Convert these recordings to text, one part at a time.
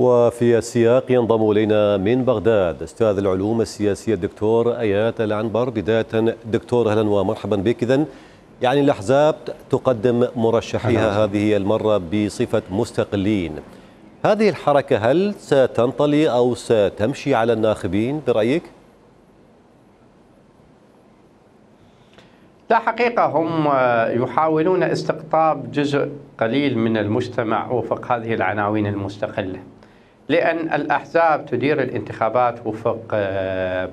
وفي السياق ينضم إلينا من بغداد أستاذ العلوم السياسية الدكتور آيات العنبر. بداية دكتور أهلا ومرحبا بك. إذن يعني الأحزاب تقدم مرشحيها هذه المرة بصفة مستقلين. هذه الحركة هل ستنطلي أو ستمشي على الناخبين؟ برأيك؟ لا حقيقة هم يحاولون استقطاب جزء قليل من المجتمع وفق هذه العناوين المستقلة. لأن الأحزاب تدير الانتخابات وفق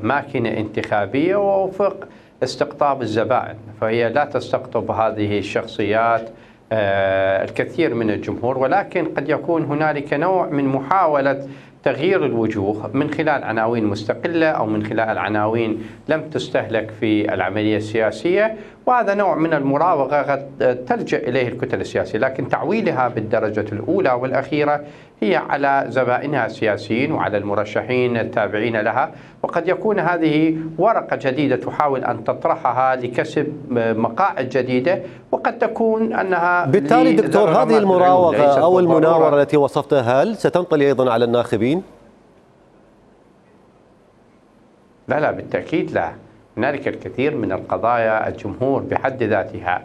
ماكينة انتخابية ووفق استقطاب الزبائن فهي لا تستقطب هذه الشخصيات الكثير من الجمهور ولكن قد يكون هنالك نوع من محاولة تغيير الوجوه من خلال عناوين مستقلة أو من خلال عناوين لم تستهلك في العملية السياسية وهذا نوع من المراوغة قد تلجأ إليه الكتل السياسية. لكن تعويلها بالدرجة الأولى والأخيرة هي على زبائنها السياسيين وعلى المرشحين التابعين لها. وقد يكون هذه ورقة جديدة تحاول أن تطرحها لكسب مقاعد جديدة وقد تكون أنها بالتالي دكتور هذه المراوغة أو المناورة التي وصفتها هل ستنطلي أيضا على الناخبين؟ لا لا بالتأكيد لا. هنالك الكثير من القضايا الجمهور بحد ذاتها.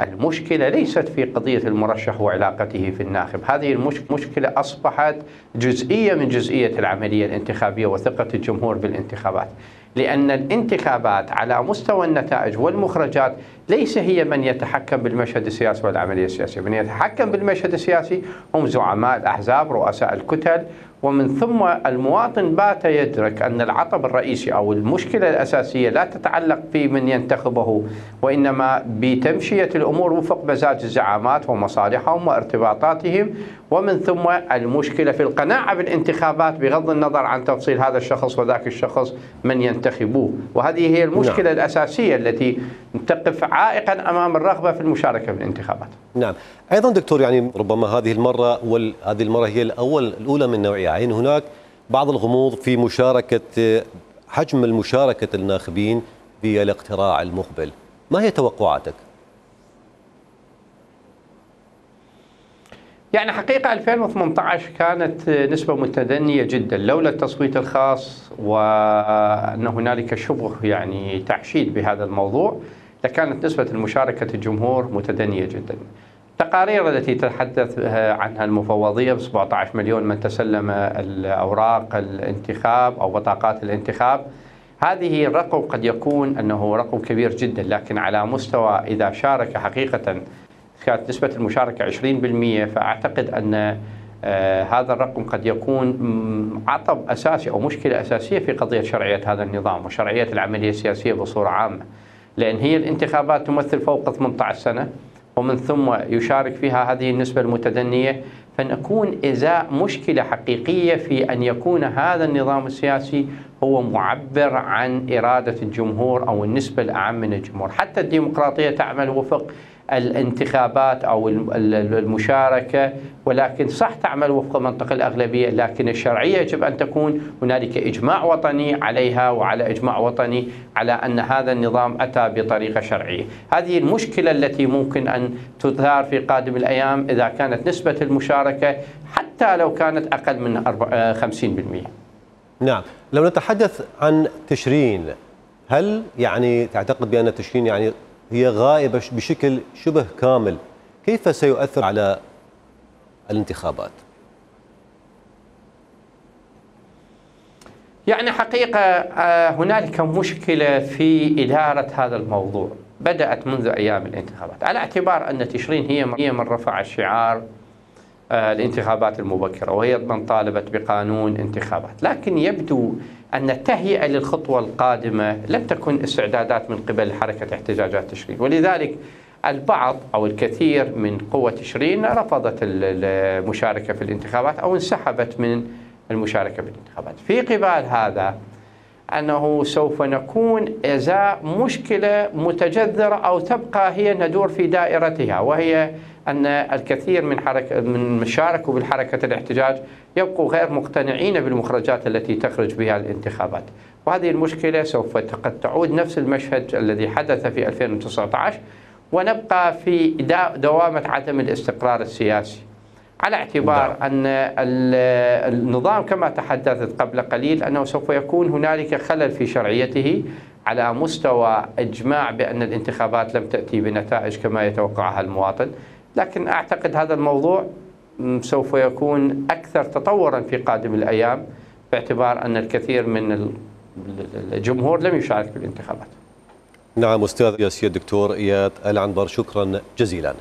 المشكلة ليست في قضية المرشح وعلاقته في الناخب. هذه المشكلة أصبحت جزئية من جزئية العملية الانتخابية وثقة الجمهور بالانتخابات. لأن الانتخابات على مستوى النتائج والمخرجات ليس هي من يتحكم بالمشهد السياسي والعملية السياسية. من يتحكم بالمشهد السياسي هم زعماء الأحزاب رؤساء الكتل ومن ثم المواطن بات يدرك أن العطب الرئيسي أو المشكلة الأساسية لا تتعلق في من ينتخبه وإنما بتمشية الأمور وفق مزاج الزعامات ومصالحهم وارتباطاتهم ومن ثم المشكلة في القناعة بالانتخابات بغض النظر عن تفصيل هذا الشخص وذاك الشخص من ينتخبوه. وهذه هي المشكلة نعم. الأساسية التي تقف عائقا أمام الرغبة في المشاركة في الانتخابات. نعم. أيضا دكتور يعني ربما هذه المرة وهذه المرة هي الأول الأولى من نوعها يعني هناك بعض الغموض في مشاركة حجم المشاركة الناخبين في الاقتراع المقبل. ما هي توقعاتك؟ يعني حقيقة 2018 كانت نسبة متدنية جدا لولا التصويت الخاص وأن هنالك شبه يعني تعشيد بهذا الموضوع لكانت نسبة المشاركة الجمهور متدنية جدا. التقارير التي تتحدث عنها المفوضية ب 17 مليون من تسلم الأوراق الانتخاب أو بطاقات الانتخاب هذه الرقم قد يكون أنه رقم كبير جدا لكن على مستوى إذا شارك حقيقة كانت نسبة المشاركة 20% فأعتقد أن آه هذا الرقم قد يكون عطب أساسي أو مشكلة أساسية في قضية شرعية هذا النظام وشرعية العملية السياسية بصورة عامة. لأن هي الانتخابات تمثل فوق 18 سنة ومن ثم يشارك فيها هذه النسبة المتدنية فنكون إزاء مشكلة حقيقية في أن يكون هذا النظام السياسي هو معبر عن إرادة الجمهور أو النسبة الأعم من الجمهور. حتى الديمقراطية تعمل وفق الانتخابات أو المشاركة ولكن صح تعمل وفق منطق الأغلبية لكن الشرعية يجب أن تكون هنالك إجماع وطني عليها وعلى إجماع وطني على أن هذا النظام أتى بطريقة شرعية، هذه المشكلة التي ممكن أن تثار في قادم الأيام إذا كانت نسبة المشاركة حتى لو كانت أقل من 50%. نعم، لو نتحدث عن تشرين هل يعني تعتقد بأن تشرين يعني هي غائبة بشكل شبه كامل كيف سيؤثر على الانتخابات؟ يعني حقيقة هنالك مشكلة في إدارة هذا الموضوع بدأت منذ أيام الانتخابات على اعتبار أن تشرين هي هي من رفع شعار الانتخابات المبكرة وهي من طالبت بقانون انتخابات. لكن يبدو أن التهيئة للخطوة القادمة لم تكن استعدادات من قبل حركة احتجاجات تشرين ولذلك البعض أو الكثير من قوة تشرين رفضت المشاركة في الانتخابات أو انسحبت من المشاركة في الانتخابات. في قبال هذا أنه سوف نكون إزاء مشكلة متجذرة أو تبقى هي ندور في دائرتها وهي أن الكثير من حركة من شاركوا بالحركة الاحتجاج يبقوا غير مقتنعين بالمخرجات التي تخرج بها الانتخابات. وهذه المشكلة سوف قد تعود نفس المشهد الذي حدث في 2019 ونبقى في دوامة عدم الاستقرار السياسي. على اعتبار نعم. أن ال- النظام كما تحدثت قبل قليل أنه سوف يكون هنالك خلل في شرعيته على مستوى إجماع بأن الانتخابات لم تأتي بنتائج كما يتوقعها المواطن. لكن أعتقد هذا الموضوع سوف يكون أكثر تطورا في قادم الأيام باعتبار أن الكثير من ال- الجمهور لم يشارك في الانتخابات. نعم أستاذ السياسي الدكتور إياد العنبر شكرا جزيلا.